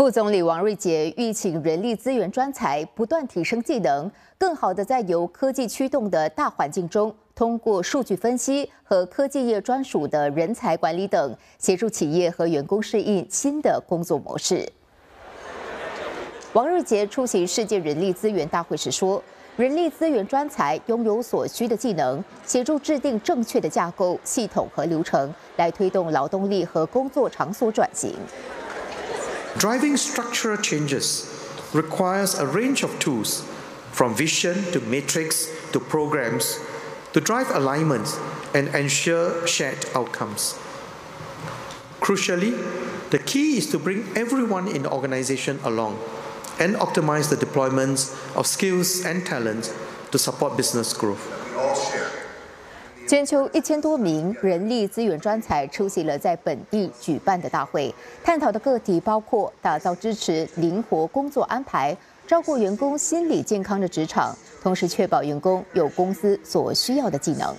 副总理王瑞杰欲请人力资源专才不断提升技能，更好的在由科技驱动的大环境中，通过数据分析和科技业专属的人才管理等，协助企业和员工适应新的工作模式。王瑞杰出席世界人力资源大会时说：“人力资源专才拥有所需的技能，协助制定正确的架构、系统和流程，来推动劳动力和工作场所转型。” Driving structural changes requires a range of tools, from vision to matrix to programs, to drive alignment and ensure shared outcomes. Crucially, the key is to bring everyone in the organization along and optimize the deployments of skills and talent to support business growth. 全球一千多名人力资源专才出席了在本地举办的大会，探讨的个题包括打造支持灵活工作安排、照顾员工心理健康的职场，同时确保员工有公司所需要的技能。